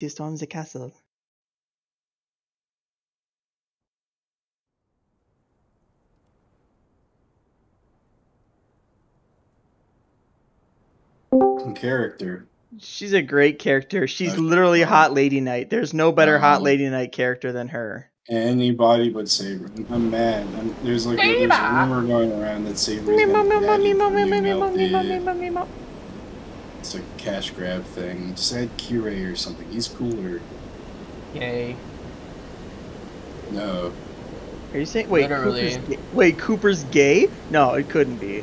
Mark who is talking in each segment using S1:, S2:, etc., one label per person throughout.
S1: to storm the castle.
S2: character.
S1: She's a great character. She's
S2: Okay.
S1: literally Hot Lady Knight. There's no better Hot
S2: Um,
S1: Lady Knight character than her.
S2: Anybody but Saber. I'm mad. I'm, there's like a, there's a
S3: Saber!
S2: rumor going around that Saber's gonna be added to the new LP. It's like a cash grab thing. Just add Kirei or something. He's cooler.
S3: Yay.
S2: No.
S1: Are you saying wait?
S3: Literally.
S1: Cooper's gay? Wait, Cooper's gay? No, it couldn't be.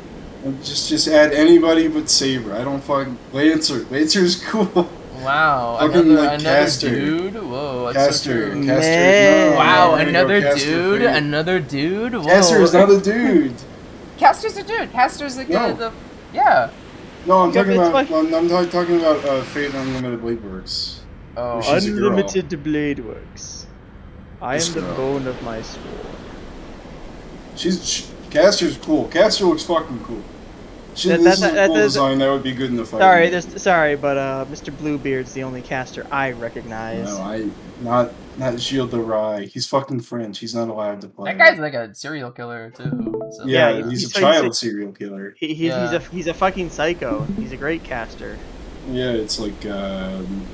S2: Just just add anybody but Saber. I don't fucking Lancer. Lancer's cool.
S3: Wow.
S2: Fucking,
S3: Another,
S2: like,
S3: another
S2: Caster.
S3: dude. Whoa. That's
S2: Caster.
S3: so true.
S2: Caster.
S1: Man.
S2: No,
S3: Wow.
S2: I'm gonna go
S3: Another dude.
S2: for you.
S3: Another dude. Whoa.
S2: Caster is not a dude.
S3: Caster's a dude. Caster's like
S2: No.
S3: the, the. Yeah.
S2: No, I'm talking about.
S1: it's
S2: I'm, I'm talk- talking about uh, Fate Unlimited Blade Works.
S3: Oh.
S2: She's a girl.
S1: Unlimited blade works. I
S2: This
S1: am the
S2: girl.
S1: bone of my sword.
S2: She's she, Caster's cool. Caster looks fucking cool. She,
S1: That-
S2: this
S1: that-
S2: is a
S1: that- that-
S2: design that would be good in the fight.
S1: Sorry, this sorry, but uh, Mr. Bluebeard's the only caster I recognize.
S2: No, I not not Gilles de Rais. He's fucking French. He's not allowed to play.
S3: That guy's like a serial killer too. So.
S2: yeah,
S1: Yeah,
S2: he's,
S1: he's
S2: a
S1: like-
S2: child serial killer.
S1: He, he's,
S3: Yeah.
S1: he's a he's a fucking psycho. He's a great caster.
S2: Yeah, it's like um,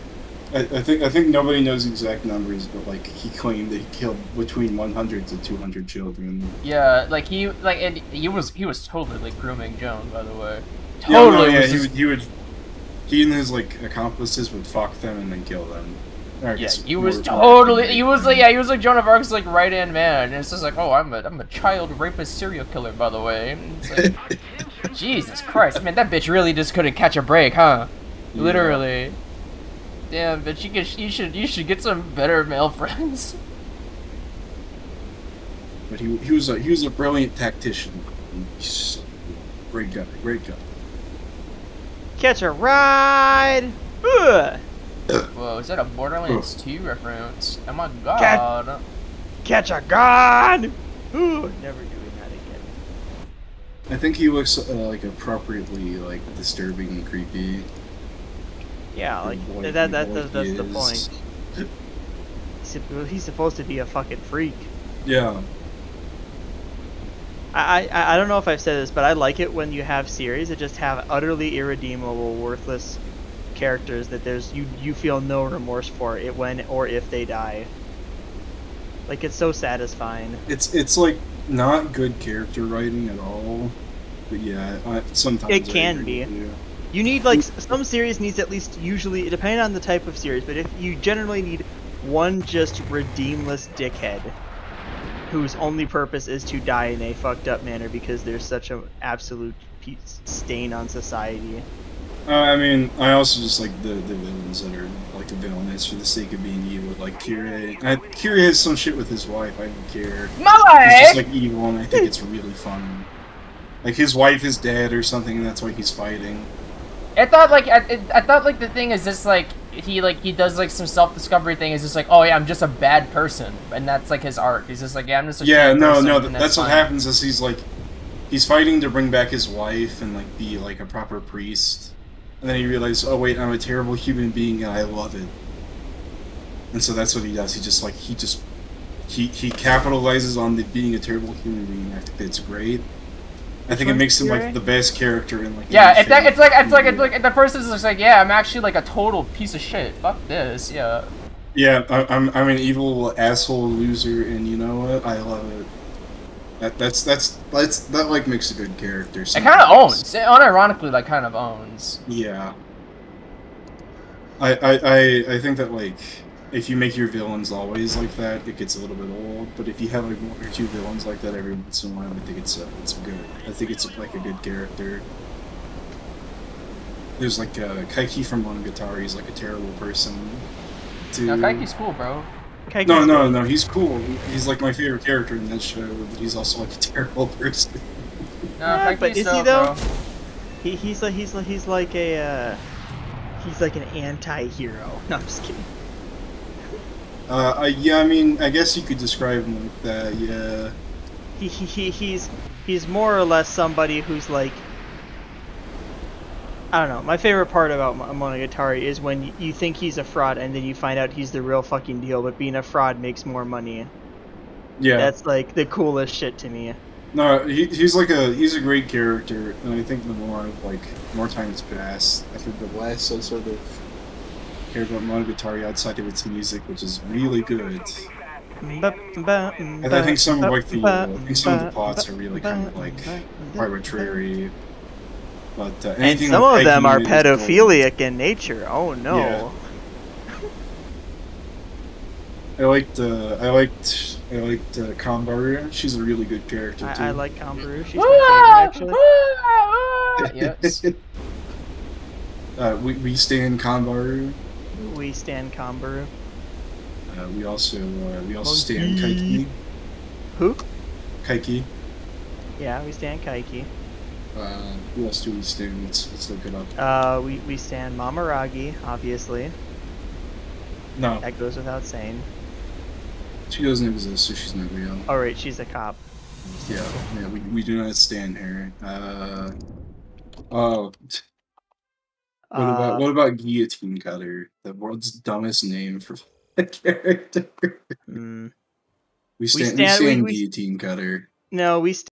S2: I, I think I think nobody knows exact numbers, but like he claimed that he killed between 100 to 200 children.
S3: Yeah, like he like and he was he was totally like grooming Joan by the way.
S2: Yeah, no,
S3: Totally.
S2: yeah, he
S3: just-
S2: would, he would he and his like accomplices would fuck them and then kill them. Or
S3: Yeah, he was totally. He was like, yeah, he was like Joan of Arc's like right hand man, and it's just like, oh, I'm a, I'm a child rapist serial killer, by the way. It's like, Jesus Christ, man, that bitch really just couldn't catch a break, huh?
S2: Yeah.
S3: Literally. Damn, bitch, you could, you should, you should get some better male friends.
S2: But he, he was a he was a brilliant tactician. He's just a great guy, great guy.
S1: Catch a ride. Ugh.
S3: Whoa, is that a Borderlands 2 reference? Oh my god.
S1: Cat- Catch a gun. Ooh, never doing that again.
S2: I think he looks uh, like appropriately like disturbing and creepy.
S1: Yeah, like
S2: Boy,
S1: that, that, that that's
S2: he
S1: the point. He's, supposed to be a fucking freak.
S2: Yeah,
S1: I, I I don't know if I've said this, but I like it when you have series that just have utterly irredeemable, worthless characters that there's you you feel no remorse for it when or if they die. Like it's so satisfying.
S2: it's it's like not good character writing at all. But yeah, I, sometimes
S1: It can be.
S2: With you.
S1: You need like some series needs at least usually depending on the type of series, but if you generally need one just redeemless dickhead whose only purpose is to die in a fucked up manner because there's such an absolute stain on society.
S2: Uh, I mean, I also just like the, the villains that are like the villainous for the sake of being evil, like Kirei. I, Kirei has some shit with his wife. I don't care.
S3: My wife.
S2: He's just like evil, and I think it's really fun. Like his wife is dead or something, and that's why he's fighting.
S3: I thought like I, it- I thought like the thing is just like he like he does like some self discovery thing. Is just like oh yeah I'm just a bad person and that's like his arc. He's just like yeah I'm just a
S2: Yeah, no, no.
S3: and
S2: th- That's what happens. Is he's like, he's fighting to bring back his wife and like be like a proper priest, and then he realizes, oh wait, I'm a terrible human being and I love it. And so that's what he does. He just like he just he he capitalizes on the being a terrible human being. I think it's great. I think it makes him like the best character in like.
S3: Yeah, it's like it's like it's like it's like the person's just like yeah I'm actually like a total piece of shit. Fuck this. Yeah.
S2: Yeah, I, I'm I'm an evil asshole loser, and you know what? I love it. That that's that's that's that like makes a good character.
S3: It kind of owns. It unironically like kind of owns.
S2: Yeah. I, I I I think that like if you make your villains always like that, it gets a little bit old. But if you have like one or two villains like that every once in a while, I think it's uh, it's good. I think it's like a good character. There's like uh, Kaiki from Monogatari. He's like a terrible person. To...
S3: No, Kaiki's cool, bro.
S1: Okay,
S2: No, no, no. He's cool. He's like my favorite character in that show, but he's also like a terrible person.
S3: No,
S1: Yeah, but is he though?
S3: bro.
S1: He, he's like he's like he's like a uh, he's like an anti-hero. No, I'm just kidding.
S2: Uh, I, yeah, I mean, I guess you could describe him like that. Yeah.
S1: He, he, he he's he's more or less somebody who's like I don't know. My favorite part about Monogatari is when you think he's a fraud and then you find out he's the real fucking deal, but being a fraud makes more money.
S2: Yeah.
S1: That's like the coolest shit to me.
S2: No, he, he's like a he's a great character, and I think the more like more time has passed, I think the less I sort of cared about Monogatari outside of its music, which is really good. And I think some of like the uh, I think some of the plots are really kind of like arbitrary. But uh,
S1: And some
S2: with
S1: of them are
S2: Peggy is golden.
S1: pedophilic in nature. Oh no.
S2: Yeah. I liked uh, I liked I liked uh, Kambaru. She's a really good character too.
S1: I, I like Kambaru. She's my favorite, actually.
S3: yes.
S2: uh, we we stand Kambaru.
S1: We stand Kambaru.
S2: Uh, we also uh, we also stand. Kaiki.
S1: Who?
S2: Kaiki.
S1: Yeah, we stand Kaiki.
S2: Uh, who else do we stand? Let's let's look it up.
S1: Uh, we, we stand Mamaragi, obviously.
S2: No,
S1: That goes without saying.
S2: she doesn't exist, so she's not real.
S1: Oh, right, she's a cop.
S2: Yeah, yeah, we, we do not stand her. Uh, oh, what about
S1: Uh,
S2: what about Guillotine Cutter? The world's dumbest name for a character.
S1: mm,
S2: We stand we
S1: stand- we-
S2: stand
S1: we-
S2: Guillotine Cutter.
S1: no, we